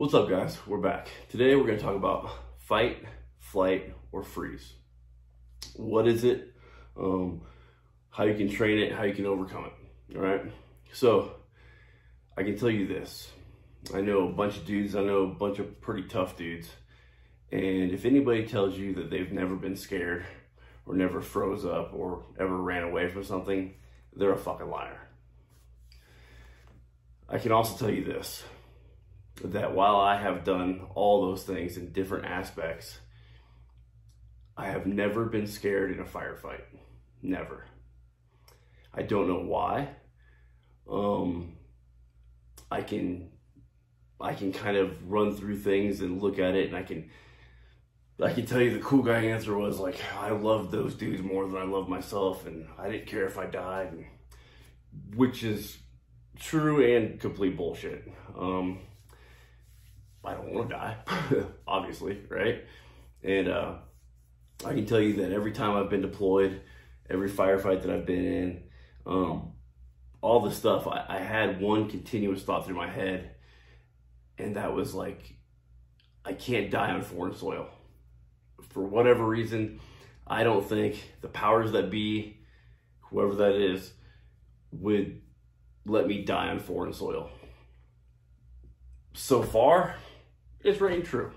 What's up guys? We're back. Today we're going to talk about fight, flight, or freeze. What is it? Um, how you can train it, how you can overcome it. All right. So I can tell you this. I know a bunch of dudes, I know a bunch of pretty tough dudes. And if anybody tells you that they've never been scared or never froze up or ever ran away from something, they're a fucking liar. I can also tell you this that while I have done all those things in different aspects, I have never been scared in a firefight. Never. I don't know why. Um, I can, I can kind of run through things and look at it, and I can, I can tell you the cool guy answer was like, I love those dudes more than I love myself, and I didn't care if I died, which is true and complete bullshit. Um, I don't want to die, obviously, right? And uh, I can tell you that every time I've been deployed, every firefight that I've been in, um, all the stuff, I, I had one continuous thought through my head, and that was like, I can't die on foreign soil. For whatever reason, I don't think the powers that be, whoever that is, would let me die on foreign soil. So far, it's raining true.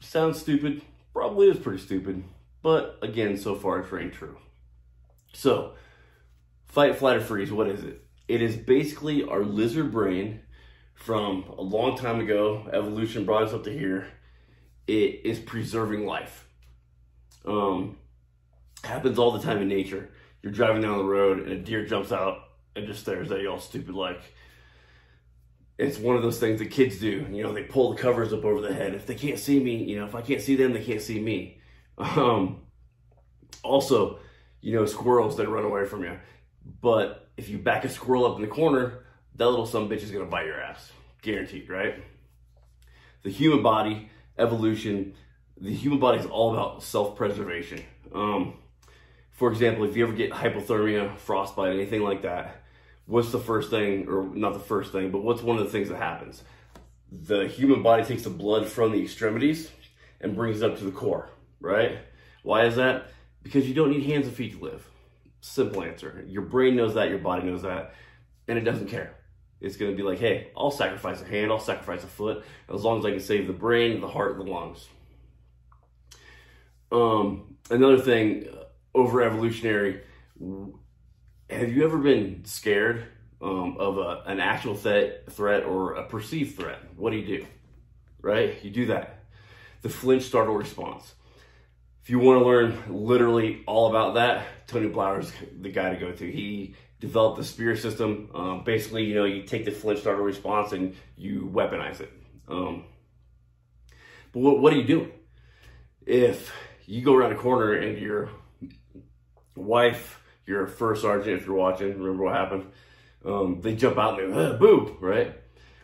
Sounds stupid, probably is pretty stupid, but again, so far it's raining true. So, fight, flight, or freeze, what is it? It is basically our lizard brain from a long time ago. Evolution brought us up to here. It is preserving life. Um, happens all the time in nature. You're driving down the road and a deer jumps out and just stares at you all stupid like it's one of those things that kids do. You know, they pull the covers up over the head. If they can't see me, you know, if I can't see them, they can't see me. Um, also, you know, squirrels, they run away from you. But if you back a squirrel up in the corner, that little son bitch is going to bite your ass. Guaranteed, right? The human body, evolution, the human body is all about self-preservation. Um, for example, if you ever get hypothermia, frostbite, anything like that, what's the first thing, or not the first thing, but what's one of the things that happens? The human body takes the blood from the extremities and brings it up to the core, right? Why is that? Because you don't need hands and feet to live. Simple answer. Your brain knows that, your body knows that, and it doesn't care. It's going to be like, hey, I'll sacrifice a hand, I'll sacrifice a foot, as long as I can save the brain, the heart, the lungs. Um, another thing, over evolutionary, have you ever been scared um, of a, an actual threat, threat or a perceived threat? What do you do? Right? You do that. The flinch startle response. If you want to learn literally all about that, Tony Blauer's the guy to go to. He developed the spear system. Um, basically, you know, you take the flinch startle response and you weaponize it. Um, but what, what are you doing? If you go around a corner and your wife you're a first sergeant if you're watching, remember what happened? Um, they jump out and they, boo, right?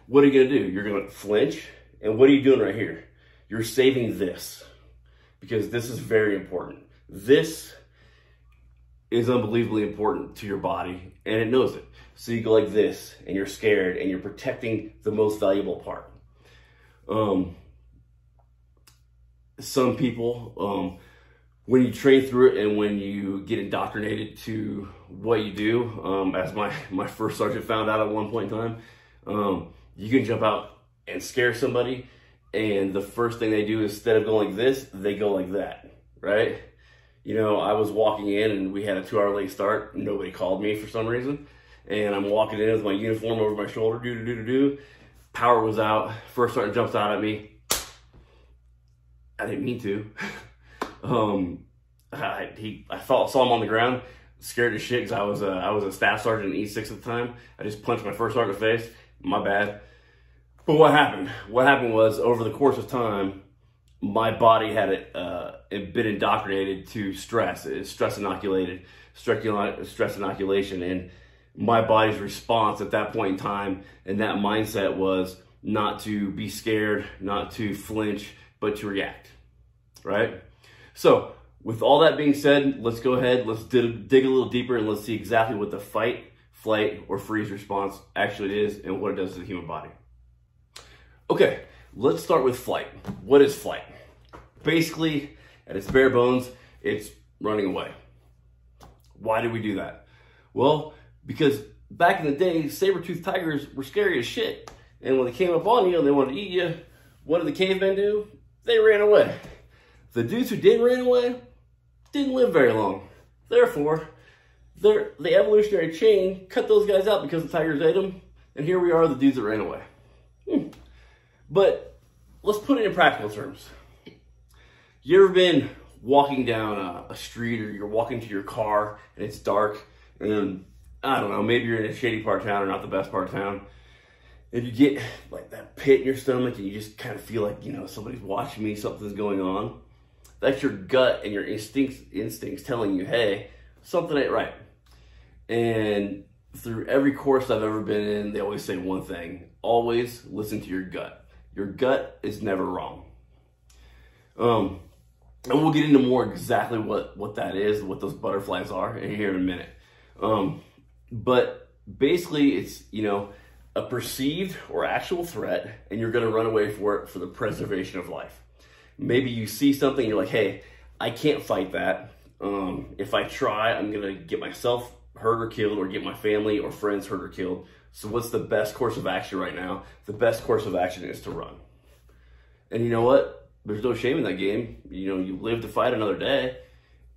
What are you gonna do? You're gonna flinch, and what are you doing right here? You're saving this, because this is very important. This is unbelievably important to your body, and it knows it. So you go like this, and you're scared, and you're protecting the most valuable part. Um, some people, um, when you train through it and when you get indoctrinated to what you do, um, as my, my first sergeant found out at one point in time, um, you can jump out and scare somebody. And the first thing they do, instead of going like this, they go like that, right? You know, I was walking in and we had a two hour late start. Nobody called me for some reason. And I'm walking in with my uniform over my shoulder, do do do do do. Power was out. First sergeant jumps out at me. I didn't mean to. Um, I, he, I saw, saw him on the ground, scared as shit because I was I was a staff sergeant in E6 at the time. I just punched my first sergeant in the face. My bad. But what happened? What happened was over the course of time, my body had uh, been indoctrinated to stress. It's stress inoculated, stress inoculation, and my body's response at that point in time and that mindset was not to be scared, not to flinch, but to react. Right? So, with all that being said, let's go ahead, let's dig, dig a little deeper and let's see exactly what the fight, flight, or freeze response actually is and what it does to the human body. Okay, let's start with flight. What is flight? Basically, at its bare bones, it's running away. Why do we do that? Well, because back in the day, saber-toothed tigers were scary as shit. And when they came up on you and they wanted to eat you, what did the cavemen do? They ran away. The dudes who didn't run away didn't live very long. Therefore, the evolutionary chain cut those guys out because the tigers ate them. And here we are, the dudes that ran away. Hmm. But let's put it in practical terms. You ever been walking down a, a, street or you're walking to your car and it's dark and I don't know, maybe you're in a shady part of town or not the best part of town. And you get like that pit in your stomach and you just kind of feel like, you know, somebody's watching me, something's going on. That's your gut and your instincts instincts telling you, hey, something ain't right. And through every course I've ever been in, they always say one thing. Always listen to your gut. Your gut is never wrong. Um, and we'll get into more exactly what, what that is, what those butterflies are here in a minute. Um, but basically it's, you know, a perceived or actual threat and you're going to run away for it for the preservation of life. Maybe you see something, you're like, hey, I can't fight that. Um, if I try, I'm to get myself hurt or killed or get my family or friends hurt or killed. So what's the best course of action right now? The best course of action is to run. And you know what? there's no shame in that game. You know, you live to fight another day,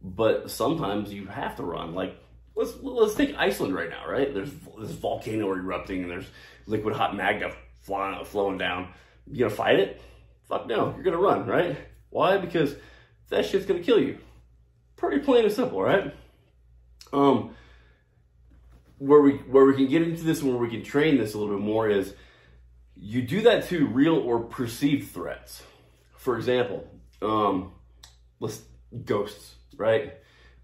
but sometimes you have to run. Like let's let's take Iceland right now, right? There's this volcano erupting and there's liquid hot magma flying, flowing down. You gonna fight it? Fuck no, you're gonna run, right? Why? Because that shit's gonna kill you. Pretty plain and simple, right? Um, where we where we can get into this and where we can train this a little bit more is you do that to real or perceived threats for example, um, let's ghosts, right?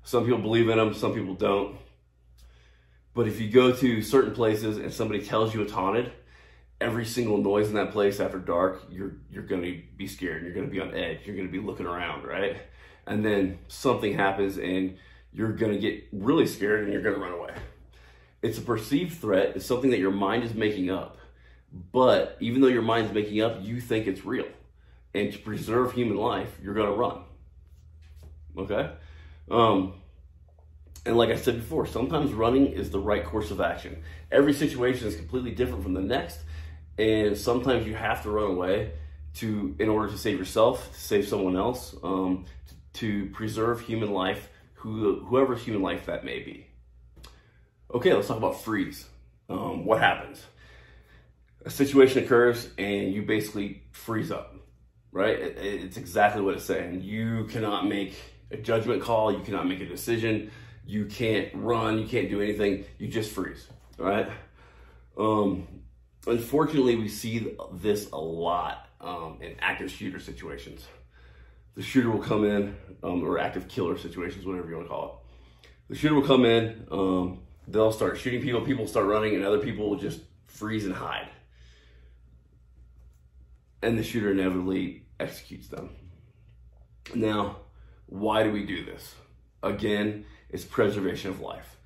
Some people believe in them, some people don't. But if you go to certain places and somebody tells you it's haunted, every single noise in that place after dark, you're you're gonna be scared. You're gonna be on edge. You're gonna be looking around, right? And then something happens and you're gonna get really scared and you're gonna run away. It's a perceived threat. It's something that your mind is making up. But even though your mind's making up, you think it's real and to preserve human life, you're going to run. Okay? Um, and like I said before, sometimes running is the right course of action. Every situation is completely different from the next, and sometimes you have to run away to in order to save yourself, to save someone else, um, to, preserve human life, who, whoever human life that may be. Okay, let's talk about freeze. Um, what happens? A situation occurs and you basically freeze up right? It's exactly what it's saying. You cannot make a judgment call. You cannot make a decision. You can't run. You can't do anything. You just freeze, right? Um, unfortunately, we see this a lot um, in active shooter situations. The shooter will come in, um, or active killer situations, whatever you want to call it. The shooter will come in, um, they'll start shooting people, people start running, and other people will just freeze and hide and the shooter inevitably executes them. Now, why do we do this? Again, it's preservation of life.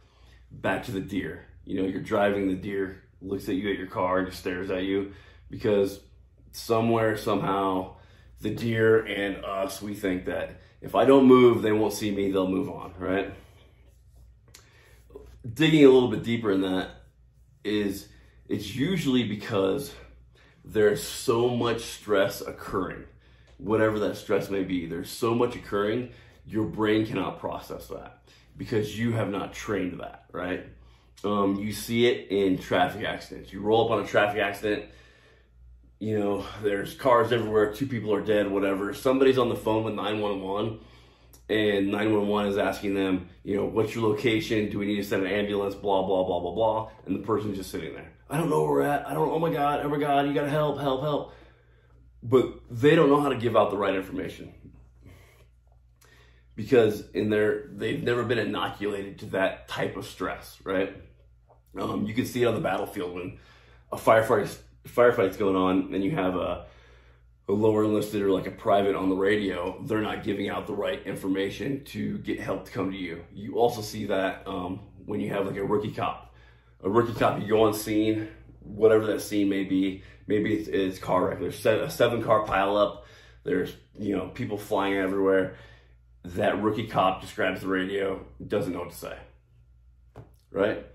Back to the deer. You know, you're driving the deer, looks at you at your car, and just stares at you because somewhere, somehow, the deer and us, we think that if I don't move, they won't see me, they'll move on, right? Digging a little bit deeper in that is it's usually because there's so much stress occurring, whatever that stress may be. There's so much occurring, your brain cannot process that because you have not trained that, right? Um, you see it in traffic accidents. You roll up on a traffic accident, you know, there's cars everywhere, two people are dead, whatever. Somebody's on the phone with 911 and 911 is asking them, you know, what's your location? Do we need to send an ambulance? Blah, blah, blah, blah, blah. And the person's just sitting there. I don't know where we're at. I don't, oh my God, oh my God, you gotta help, help, help. But they don't know how to give out the right information. Because in their, they've never been inoculated to that type of stress, right? Um, you can see it on the battlefield when a firefight, firefight's going on and you have a, a lower enlisted or like a private on the radio, they're not giving out the right information to get help to come to you. You also see that um, when you have like a rookie cop. A rookie cop, you go on scene, whatever that scene may be. Maybe it's, it's car wreck. There's a seven car pile up. There's you know people flying everywhere. That rookie cop just grabs the radio, doesn't know what to say. Right?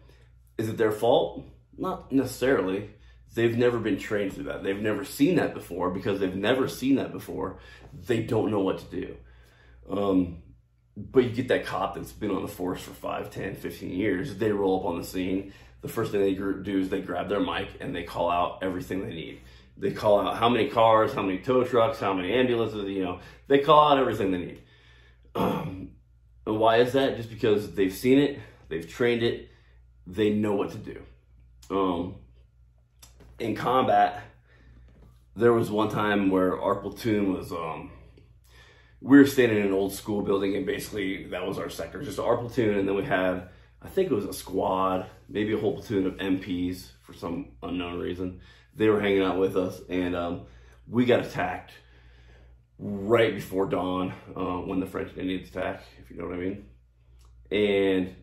Is it their fault? Not necessarily. They've never been trained through that. They've never seen that before because they've never seen that before. They don't know what to do. Um, but you get that cop that's been on the force for 5, 10, 15 years. They roll up on the scene. The first thing they do is they grab their mic and they call out everything they need. They call out how many cars, how many tow trucks, how many ambulances, you know, they call out everything they need. Um, and why is that? Just because they've seen it, they've trained it, they know what to do. Um, in combat, there was one time where our platoon was, um, we were staying in an old school building and basically that was our sector, just our platoon. And then we had, I think it was a squad, maybe a whole platoon of MPs for some unknown reason. They were hanging out with us and um, we got attacked right before dawn uh, when the French Indians attack, if you know what I mean. And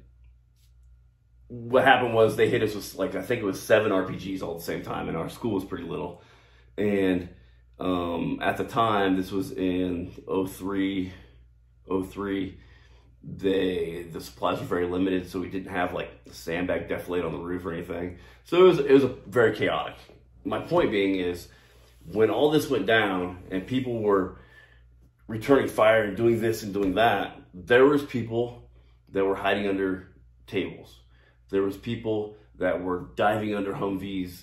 what happened was they hit us with like I think it was seven RPGs all at the same time, and our school was pretty little. And um, at the time, this was in 03, 03, they the supplies were very limited, so we didn't have like sandbag defilade on the roof or anything. So it was it was very chaotic. My point being is when all this went down and people were returning fire and doing this and doing that, there was people that were hiding under tables there was people that were diving under Humvees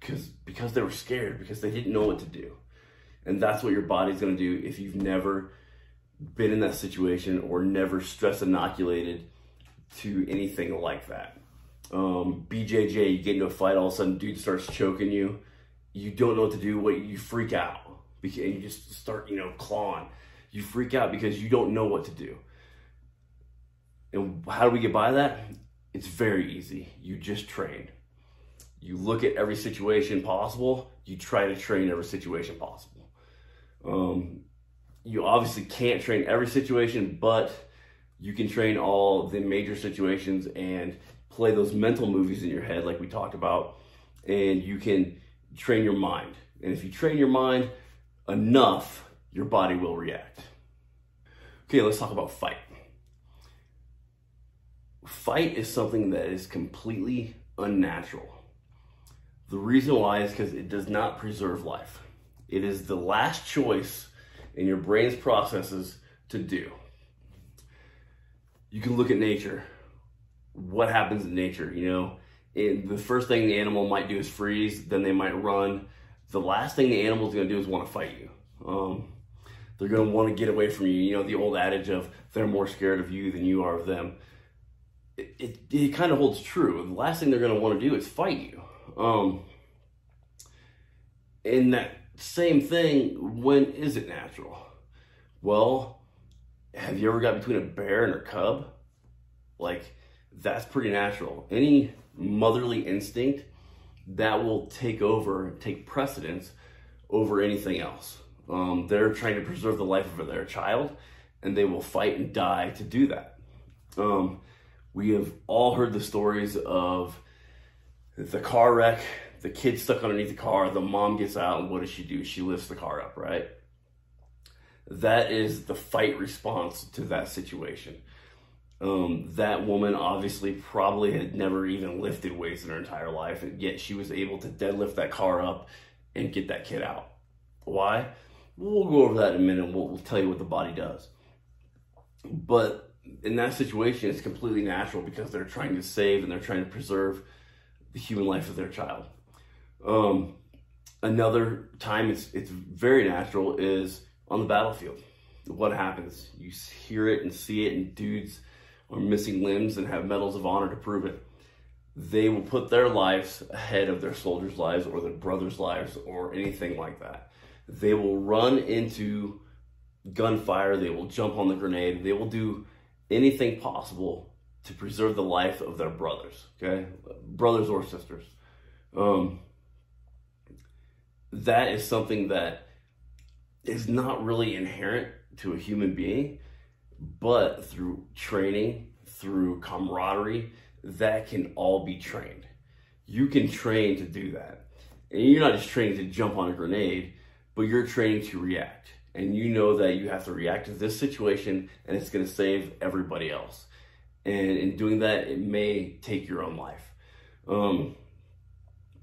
because because they were scared because they didn't know what to do. And that's what your body's going to do if you've never been in that situation or never stress inoculated to anything like that. Um, BJJ, you get into a fight, all of a sudden, dude starts choking you. You don't know what to do. What you freak out because you just start, you know, clawing. You freak out because you don't know what to do. And how do we get by that? It's very easy. You just train. You look at every situation possible. You try to train every situation possible. Um, you obviously can't train every situation, but you can train all the major situations and play those mental movies in your head, like we talked about, and you can train your mind. And if you train your mind enough, your body will react. Okay, let's talk about fight fight is something that is completely unnatural. The reason why is because it does not preserve life. It is the last choice in your brain's processes to do. You can look at nature. What happens in nature, you know? It, the first thing the animal might do is freeze, then they might run. The last thing the animal is going to do is want to fight you. Um, they're going to want to get away from you. You know, the old adage of they're more scared of you than you are of them it, it, it kind of holds true. The last thing they're going to want to do is fight you. Um, and that same thing, when is it natural? Well, have you ever got between a bear and a cub? Like, that's pretty natural. Any motherly instinct that will take over, take precedence over anything else. Um, they're trying to preserve the life of their child, and they will fight and die to do that. Um, we have all heard the stories of the car wreck, the kid stuck underneath the car, the mom gets out, and what does she do? She lifts the car up, right? That is the fight response to that situation. Um, that woman obviously probably had never even lifted weights in her entire life, and yet she was able to deadlift that car up and get that kid out. Why? We'll go over that in a minute. We'll, we'll tell you what the body does. But in that situation, it's completely natural because they're trying to save and they're trying to preserve the human life of their child. Um, another time it's it's very natural is on the battlefield. What happens? You hear it and see it, and dudes are missing limbs and have medals of honor to prove it. They will put their lives ahead of their soldiers' lives or their brothers' lives or anything like that. They will run into gunfire. They will jump on the grenade. They will do anything possible to preserve the life of their brothers, okay? Brothers or sisters. Um, that is something that is not really inherent to a human being, but through training, through camaraderie, that can all be trained. you can train to do that. And you're not just training to jump on a grenade, but you're training to react. And you know that you have to react to this situation and it's going to save everybody else. And in doing that, it may take your own life. Um,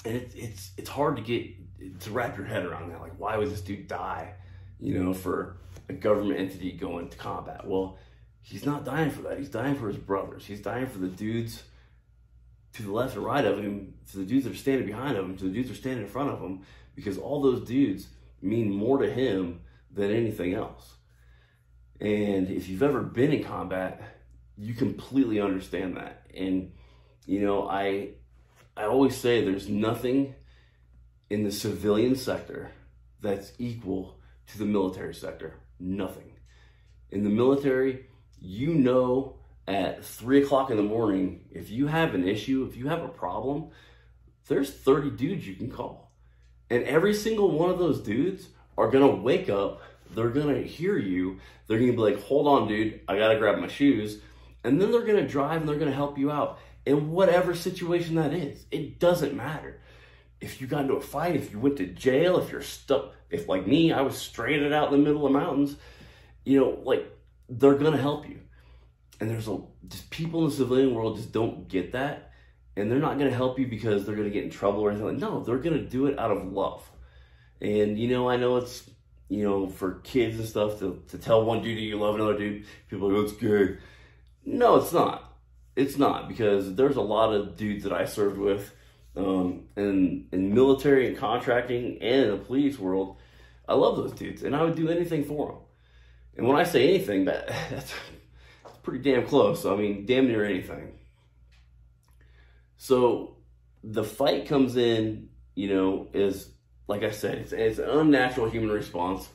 and it's, it's, it's hard to get, to wrap your head around that. Like, why would this dude die, you know, for a government entity going to combat? Well, he's not dying for that. He's dying for his brothers. He's dying for the dudes to the left and right of him, to the dudes that are standing behind him, to the dudes that are standing in front of him, because all those dudes mean more to him than anything else. And if you've ever been in combat, you completely understand that. And you know, I I always say there's nothing in the civilian sector that's equal to the military sector. Nothing. In the military, you know at three o'clock in the morning, if you have an issue, if you have a problem, there's 30 dudes you can call. And every single one of those dudes are gonna wake up, they're gonna hear you, they're gonna be like, hold on, dude, I gotta grab my shoes. And then they're gonna drive and they're gonna help you out in whatever situation that is. It doesn't matter. If you got into a fight, if you went to jail, if you're stuck, if like me, I was stranded out in the middle of the mountains, you know, like they're gonna help you. And there's a just people in the civilian world just don't get that and they're not to help you because they're to get in trouble or anything. Like no they're to do it out of love. And you know i know it's you know for kids and stuff to, to tell one dude that you love another dude people like it's gay. No it's not. It's not because there's a lot of dudes that i served with um, in, in military and contracting and in the police world i love those dudes and i would do anything for them and when i say anything that that's pretty damn close. I mean, damn near anything. So the fight comes in, you know, is like I said, it's, it's an unnatural human response,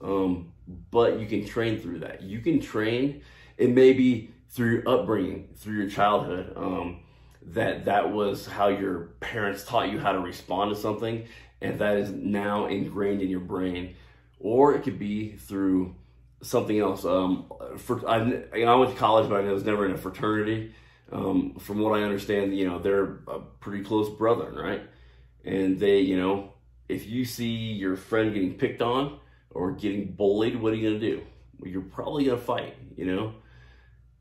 um, but you can train through that. You can train. It may be through your upbringing, through your childhood, um, that that was how your parents taught you how to respond to something, and that is now ingrained in your brain. Or it could be through something else. Um, for I, you know, I went to college, but I was never in a fraternity. Um, from what I understand, you know, they're a pretty close brethren, right? And they, you know, if you see your friend getting picked on or getting bullied, what are you gonna do? Well, you're probably gonna fight. You know,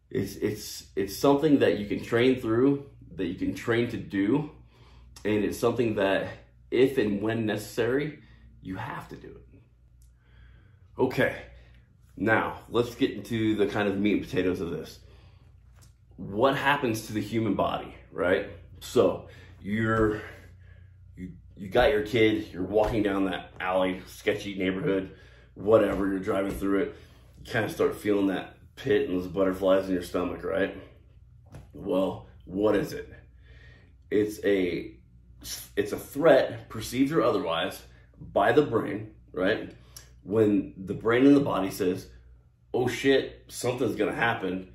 it's it's it's something that you can train through, that you can train to do, and it's something that if and when necessary, you have to do it. Okay. Now, let's get into the kind of meat and potatoes of this. What happens to the human body, right? So, you're you you got your kid, you're walking down that alley, sketchy neighborhood, whatever, you're driving through it, you kind of start feeling that pit and those butterflies in your stomach, right? Well, what is it? It's a it's a threat, perceived or otherwise, by the brain, right? when the brain and the body says, oh shit, something's gonna happen,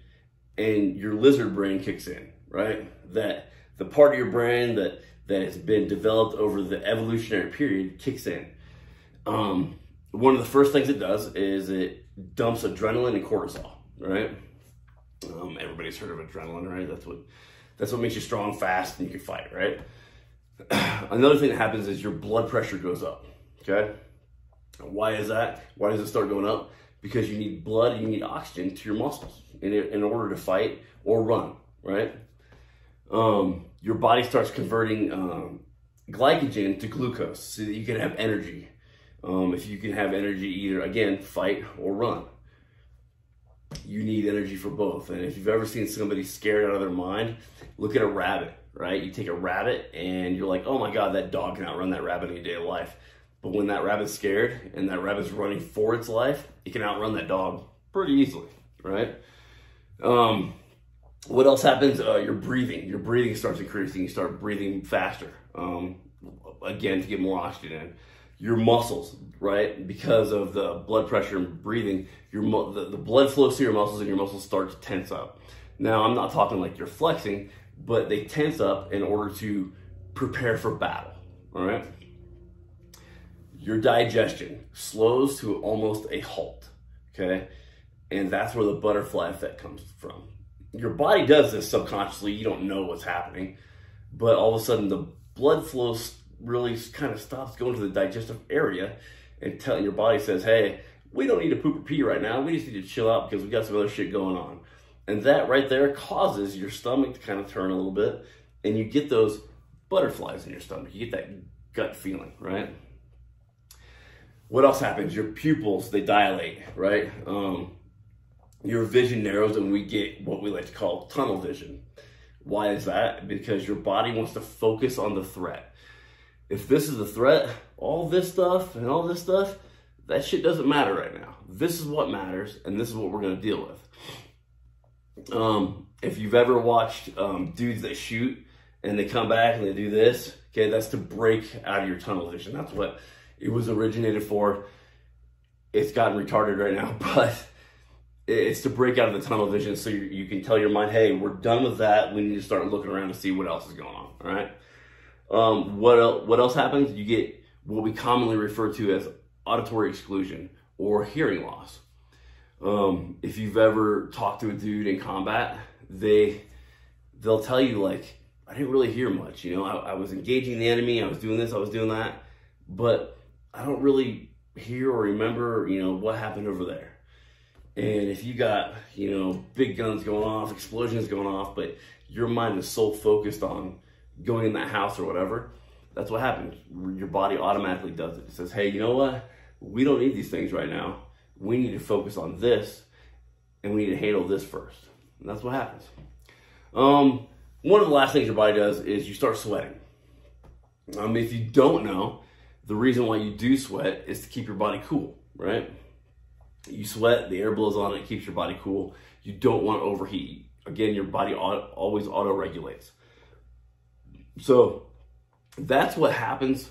and your lizard brain kicks in, right? That the part of your brain that, that has been developed over the evolutionary period kicks in. Um, one of the first things it does is it dumps adrenaline and cortisol, right? Um, everybody's heard of adrenaline, right? That's what that's what makes you strong, fast, and you can fight, right? Another thing that happens is your blood pressure goes up, okay? Why is that? Why does it start going up? Because you need blood, and you need oxygen to your muscles in, in order to fight or run, right? Um, your body starts converting um, glycogen to glucose so that you can have energy. Um, if you can have energy either, again, fight or run. You need energy for both. And if you've ever seen somebody scared out of their mind, look at a rabbit, right? You take a rabbit and you're like, oh my God, that dog can outrun that rabbit in any day of life. But when that rabbit's scared and that rabbit's running for its life, it can outrun that dog pretty easily, right? Um, what else happens? Uh, your breathing. Your breathing starts increasing. You start breathing faster. Um, again, to get more oxygen in. Your muscles, right? Because of the blood pressure and breathing, your the, the blood flows through your muscles and your muscles start to tense up. Now, I'm not talking like you're flexing, but they tense up in order to prepare for battle, all right? your digestion slows to almost a halt, okay? And that's where the butterfly effect comes from. Your body does this subconsciously, you don't know what's happening, but all of a sudden the blood flow really kind of stops going to the digestive area and telling your body says, hey, we don't need to poop or pee right now. We just need to chill out because we got some other shit going on. And that right there causes your stomach to kind of turn a little bit and you get those butterflies in your stomach. You get that gut feeling, right? What else happens? Your pupils, they dilate, right? Um, your vision narrows and we get what we like to call tunnel vision. Why is that? Because your body wants to focus on the threat. If this is a threat, all this stuff and all this stuff, that shit doesn't matter right now. This is what matters, and this is what we're gonna deal with. Um, if you've ever watched um, dudes that shoot and they come back and they do this, okay, that's to break out of your tunnel vision. That's what it was originated for. It's gotten retarded right now, but it's to break out of the tunnel vision so you, you can tell your mind, hey, we're done with that. We need to start looking around to see what else is going on. All right. Um, what else, what else happens? You get what we commonly refer to as auditory exclusion or hearing loss. Um, if you've ever talked to a dude in combat, they they'll tell you like, I didn't really hear much. You know, I, I was engaging the enemy, I was doing this, I was doing that, but I don't really hear or remember, you know, what happened over there. And if you got, you know, big guns going off, explosions going off, but your mind is so focused on going in that house or whatever, that's what happens. Your body automatically does it. It says, hey, you know what? We don't need these things right now. We need to focus on this and we need to handle this first. And that's what happens. Um, one of the last things your body does is you start sweating. Um, if you don't know, the reason why you do sweat is to keep your body cool, right? You sweat, the air blows on it, keeps your body cool. You don't want to overheat. Again, your body always auto regulates. So that's what happens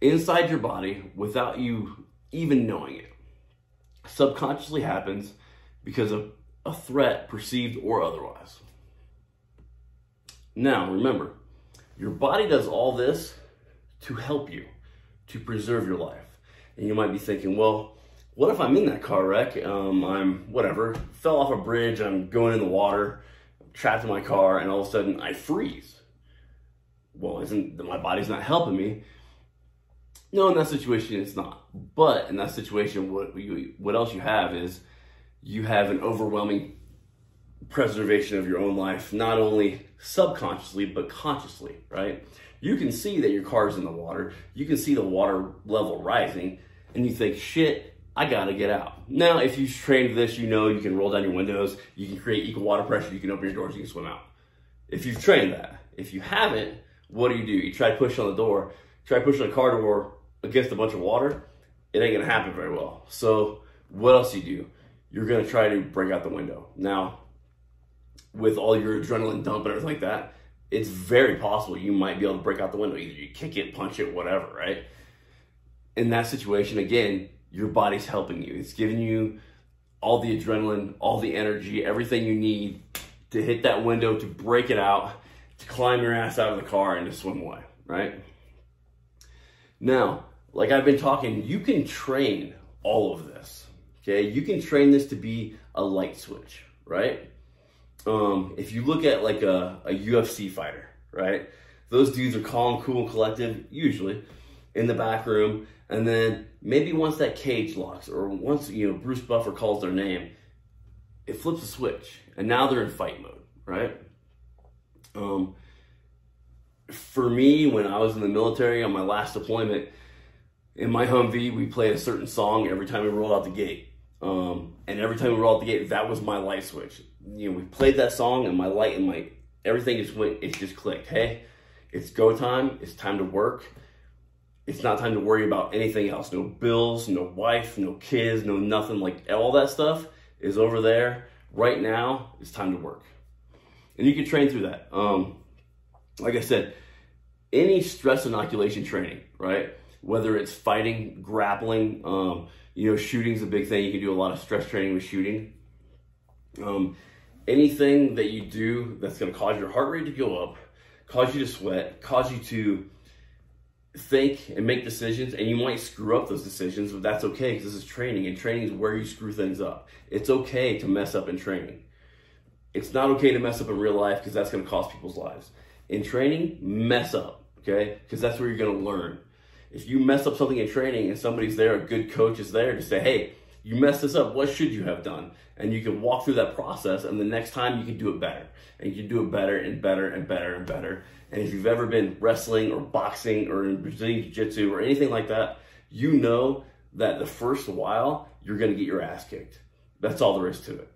inside your body without you even knowing it. Subconsciously happens because of a threat, perceived or otherwise. Now, remember, your body does all this to help you, to preserve your life. And you might be thinking, well, what if I'm in that car wreck? Um, I'm whatever, fell off a bridge, I'm going in the water, trapped in my car, and all of a sudden I freeze. Well, isn't my body's not helping me? No, in that situation it's not. But in that situation, what you, what else you have is you have an overwhelming preservation of your own life, not only subconsciously but consciously, right? You can see that your car's in the water. You can see the water level rising, and you think, shit, I gotta get out. Now, if you've trained this, you know you can roll down your windows, you can create equal water pressure, you can open your doors, you can swim out. If you've trained that. If you haven't, what do you do? You try to push on the door, try pushing a car door against a bunch of water, it ain't gonna happen very well. So what else you do? You're gonna try to break out the window. Now, with all your adrenaline dump and everything like that, it's very possible you might be able to break out the window. Either you kick it, punch it, whatever, right? In that situation, again, your body's helping you. It's giving you all the adrenaline, all the energy, everything you need to hit that window, to break it out, to climb your ass out of the car and to swim away, right? Now, like I've been talking, you can train all of this, okay? You can train this to be a light switch, right? Um, if you look at like a, a UFC fighter, right? Those dudes are calm, cool, and collective, usually, in the back room. And then maybe once that cage locks or once, you know, Bruce Buffer calls their name, it flips a switch and now they're in fight mode, right? Um, for me, when I was in the military on my last deployment, in my Humvee, we played a certain song every time we rolled out the gate. Um, and every time we rolled out the gate, that was my light switch. You know, we played that song and my light and my, everything just went, it just clicked. Hey, it's go time. It's time to work it's not time to worry about anything else. No bills, no wife, no kids, no nothing. Like all that stuff is over there. Right now, it's time to work. And you can train through that. Um, like I said, any stress inoculation training, right? Whether it's fighting, grappling, um, you know, shooting's a big thing. You can do a lot of stress training with shooting. Um, anything that you do that's going to cause your heart rate to go up, cause you to sweat, cause you to think and make decisions and you might screw up those decisions but that's okay because this is training and training is where you screw things up it's okay to mess up in training it's not okay to mess up in real life because that's going to cost people's lives in training mess up okay? Because that's where you're going to learn. If you mess up something in training and somebody's there, a good coach is there to say, hey, you messed this up, what should you have done? And you can walk through that process, and the next time you can do it better. And you can do it better and better and better and better. And if you've ever been wrestling or boxing or in Brazilian Jiu Jitsu or anything like that, you know that the first while you're going to get your ass kicked. That's all there is to it.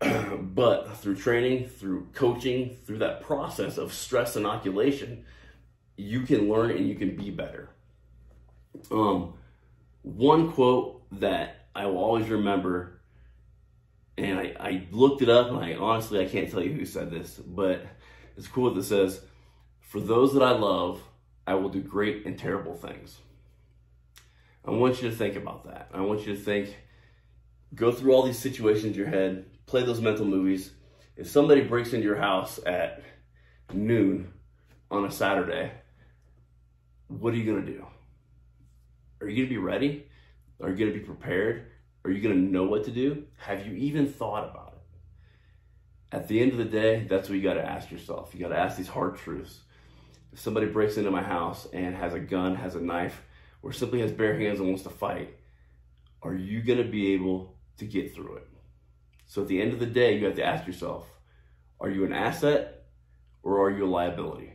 but through training, through coaching, through that process of stress inoculation, you can learn and you can be better. Um, one quote that I will always remember, and I, I looked it up, and I honestly I can't tell you who said this, but it's a quote that says, "For those that I love, I will do great and terrible things." I want you to think about that. I want you to think, go through all these situations in your head, play those mental movies. If somebody breaks into your house at noon on a Saturday, what are you to do? Are you to be ready? Are you to be prepared? Are you to know what to do? Have you even thought about it? At the end of the day, that's what you got to ask yourself. You got to ask these hard truths. If somebody breaks into my house and has a gun, has a knife, or simply has bare hands and wants to fight, are you to be able to get through it? So at the end of the day, you have to ask yourself, are you an asset or are you a liability?